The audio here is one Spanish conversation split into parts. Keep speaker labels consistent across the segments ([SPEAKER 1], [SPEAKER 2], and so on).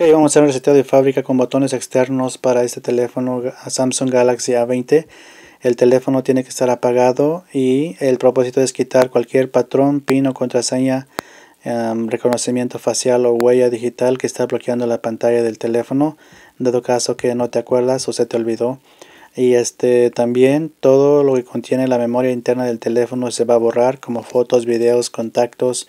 [SPEAKER 1] Ok, vamos a hacer un reseteo de fábrica con botones externos para este teléfono Samsung Galaxy A20. El teléfono tiene que estar apagado y el propósito es quitar cualquier patrón, pin o contraseña, em, reconocimiento facial o huella digital que está bloqueando la pantalla del teléfono, dado caso que no te acuerdas o se te olvidó. Y este también todo lo que contiene la memoria interna del teléfono se va a borrar como fotos, videos, contactos,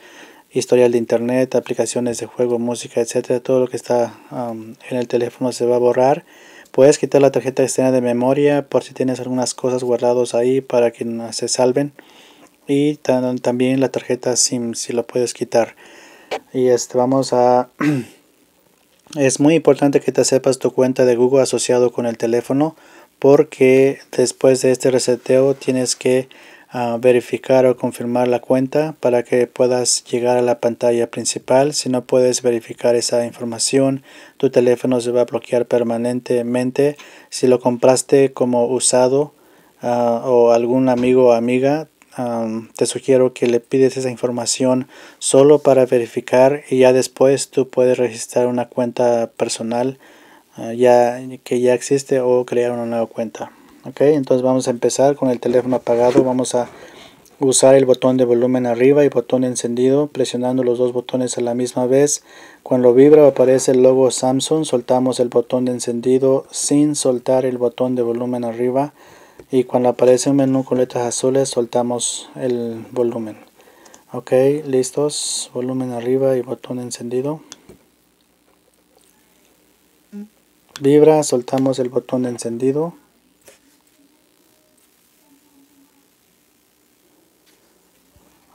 [SPEAKER 1] historial de internet, aplicaciones de juego, música, etcétera, todo lo que está en el teléfono se va a borrar. Puedes quitar la tarjeta externa de memoria por si tienes algunas cosas guardadas ahí para que se salven. Y también la tarjeta SIM si lo puedes quitar. Y este vamos a es muy importante que te sepas tu cuenta de Google asociado con el teléfono porque después de este reseteo tienes que verificar o confirmar la cuenta para que puedas llegar a la pantalla principal. Si no puedes verificar esa información, tu teléfono se va a bloquear permanentemente. Si lo compraste como usado ah, o algún amigo o amiga, te sugiero que le pides esa información solo para verificar y ya después tú puedes registrar una cuenta personal ah, ya que ya existe o crear una nueva cuenta ok entonces vamos a empezar con el teléfono apagado. Vamos a usar el botón de volumen arriba y botón encendido presionando los dos botones a la misma vez. Cuando vibra aparece el logo Samsung soltamos el botón de encendido sin soltar el botón de volumen arriba. Y cuando aparece un menú con letras azules soltamos el volumen. Ok listos. Volumen arriba y botón encendido. Vibra soltamos el botón encendido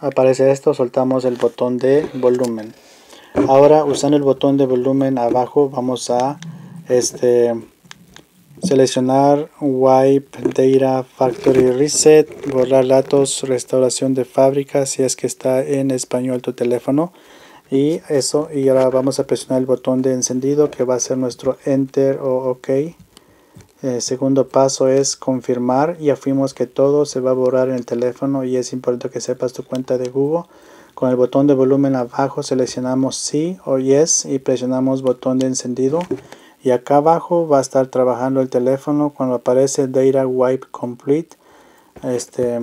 [SPEAKER 1] aparece esto soltamos el botón de volumen. Ahora usando el botón de volumen abajo vamos a este seleccionar wipe data factory reset borrar datos restauración de fábrica si es que está en español tu teléfono. Y eso y ahora vamos a presionar el botón de encendido que va a ser nuestro enter o ok el segundo paso es confirmar. Ya fuimos que todo se va a borrar en el teléfono y es importante que sepas tu cuenta de Google. Con el botón de volumen abajo seleccionamos sí o yes y presionamos botón de encendido. Y acá abajo va a estar trabajando el teléfono. Cuando aparece Data Wipe Complete, este,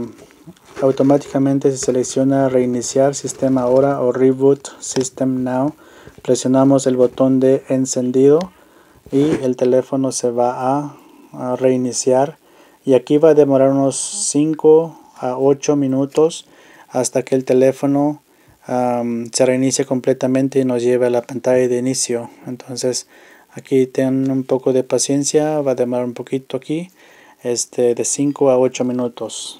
[SPEAKER 1] automáticamente se selecciona reiniciar sistema ahora o reboot system now. Presionamos el botón de encendido y el teléfono se va a a reiniciar. Y aquí va a demorar unos 5 a 8 minutos hasta que el teléfono se reinicie completamente y nos lleve a la pantalla de inicio. Entonces aquí ten un poco de paciencia va a demorar un poquito aquí este de 5 a 8 minutos.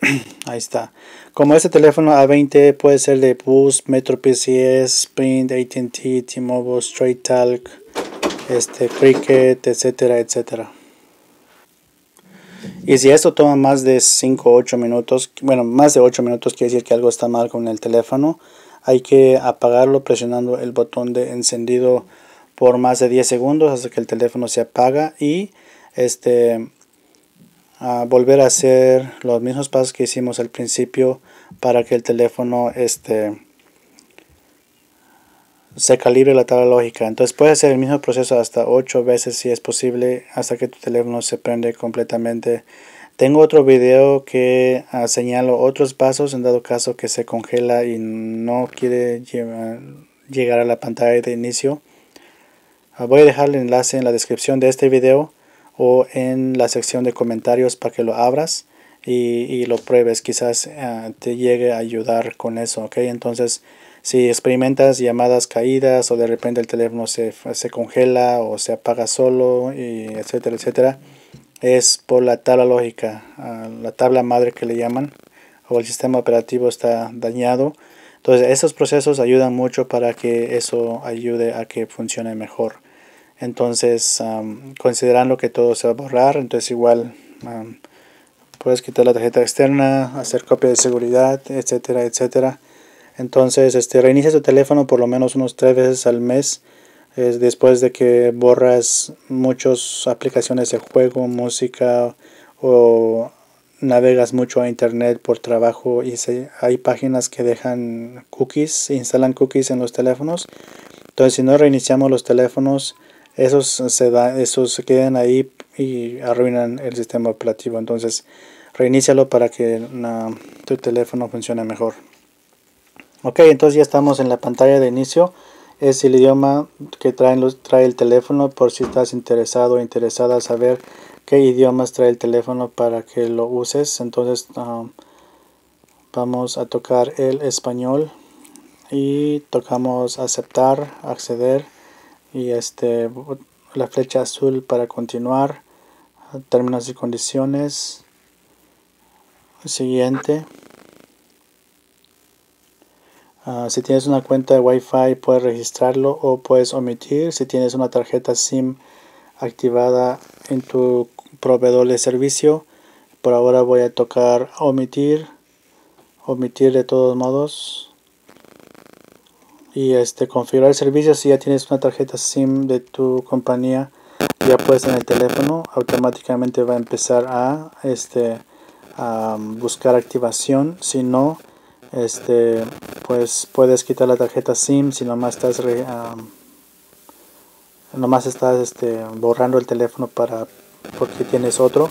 [SPEAKER 1] Ahí está. Como este teléfono A20 puede ser de Boost, Metro PCS, Sprint, AT&T, T-Mobile, Straight Talk este cricket, etcétera, etcétera. Y si esto toma más de 5 o 8 minutos, bueno, más de 8 minutos quiere decir que algo está mal con el teléfono, hay que apagarlo presionando el botón de encendido por más de 10 segundos hasta que el teléfono se apaga y este volver a hacer los mismos pasos que hicimos al principio para que el teléfono este se calibre la tabla lógica. Entonces puede hacer el mismo proceso hasta 8 veces si es posible hasta que tu teléfono se prende completamente. Tengo otro video que uh, señalo otros pasos en dado caso que se congela y no quiere llegar a la pantalla de inicio. Uh, voy a dejar el enlace en la descripción de este video o en la sección de comentarios para que lo abras y, y lo pruebes. Quizás uh, te llegue a ayudar con eso. ¿ok? Entonces si experimentas llamadas caídas o de repente el teléfono se, se congela o se apaga solo, y etcétera, etcétera, es por la tabla lógica, la tabla madre que le llaman, o el sistema operativo está dañado. Entonces, esos procesos ayudan mucho para que eso ayude a que funcione mejor. Entonces, considerando que todo se va a borrar, entonces igual puedes quitar la tarjeta externa, hacer copia de seguridad, etcétera, etcétera. Entonces, este, reinicia tu teléfono por lo menos unos tres veces al mes. Es después de que borras muchas aplicaciones de juego, música o navegas mucho a internet por trabajo y hay páginas que dejan cookies, instalan cookies en los teléfonos. Entonces si no reiniciamos los teléfonos, esos se, da, esos se quedan ahí y arruinan el sistema operativo. Entonces reinícialo para que tu teléfono funcione mejor. Ok, entonces ya estamos en la pantalla de inicio. Es el idioma que trae, trae el teléfono por si estás interesado o interesada a saber qué idiomas trae el teléfono para que lo uses. Entonces um, vamos a tocar el español y tocamos aceptar, acceder y este la flecha azul para continuar, términos y condiciones, siguiente. Ah, si tienes una cuenta de Wi-Fi puedes registrarlo o puedes omitir. Si tienes una tarjeta SIM activada en tu proveedor de servicio, por ahora voy a tocar omitir, omitir de todos modos. Y este configurar el servicio si ya tienes una tarjeta SIM de tu compañía ya puedes en el teléfono automáticamente va a empezar a este a buscar activación si no este pues puedes quitar la tarjeta SIM si nomás estás nomás estás este, borrando el teléfono para porque tienes otro.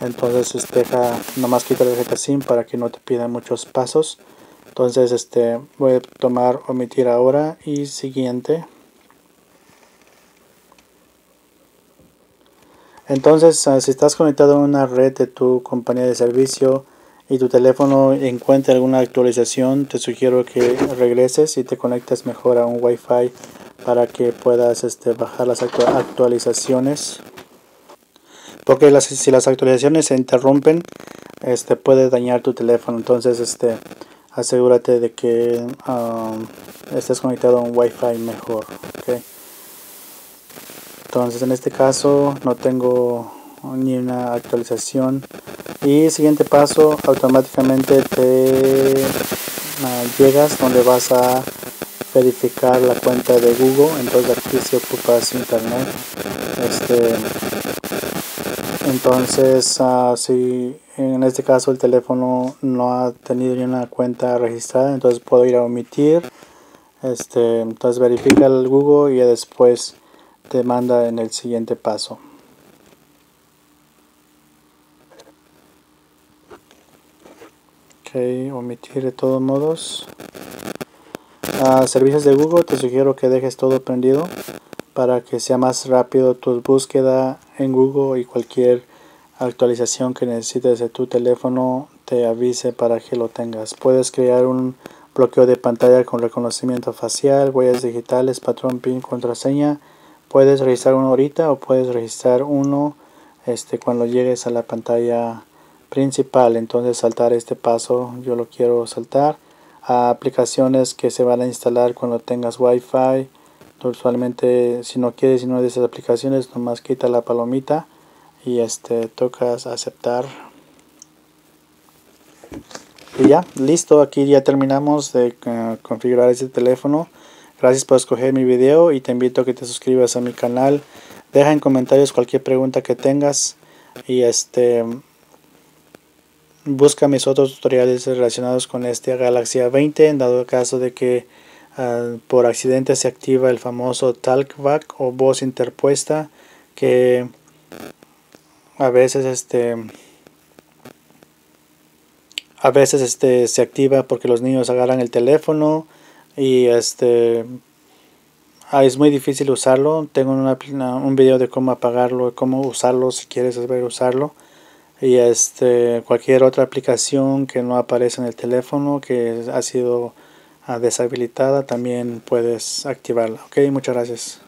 [SPEAKER 1] Entonces este, deja nomás quita la tarjeta SIM para que no te pida muchos pasos. Entonces este voy a tomar omitir ahora y siguiente. Entonces ah, si estás conectado a una red de tu compañía de servicio y tu teléfono encuentra alguna actualización, te sugiero que regreses y te conectes mejor a un Wi-Fi para que puedas este, bajar las actualizaciones. Porque las, si las actualizaciones se interrumpen, este, puede dañar tu teléfono. Entonces, este, asegúrate de que um, estés conectado a un Wi-Fi mejor. Entonces, en este caso, no tengo ni una actualización. Y siguiente paso automáticamente te uh, llegas donde vas a verificar la cuenta de Google. Entonces aquí si ocupas internet. Este entonces uh, si en este caso el teléfono no ha tenido ni una cuenta registrada entonces puedo ir a omitir. Este entonces verifica el Google y después te manda en el siguiente paso omitir de todos modos. A servicios de Google te sugiero que dejes todo prendido para que sea más rápido tu búsqueda en Google y cualquier actualización que necesites de tu teléfono te avise para que lo tengas. Puedes crear un bloqueo de pantalla con reconocimiento facial huellas digitales patrón pin contraseña. Puedes registrar uno ahorita o puedes registrar uno este cuando llegues a la pantalla principal entonces saltar este paso yo lo quiero saltar. A aplicaciones que se van a instalar cuando tengas wifi usualmente si no quieres una de esas aplicaciones nomás quita la palomita y este tocas aceptar. Y ya listo aquí ya terminamos de uh, configurar este teléfono. Gracias por escoger mi video y te invito a que te suscribas a mi canal. Deja en comentarios cualquier pregunta que tengas y este busca mis otros tutoriales relacionados con este Galaxy A20 en dado caso de que uh, por accidente se activa el famoso talkback o voz interpuesta que a veces este a veces este se activa porque los niños agarran el teléfono y este ah, es muy difícil usarlo. Tengo una, un video de cómo apagarlo cómo usarlo si quieres saber usarlo y este cualquier otra aplicación que no aparece en el teléfono que ha sido ah, deshabilitada también puedes activarla. Ok muchas gracias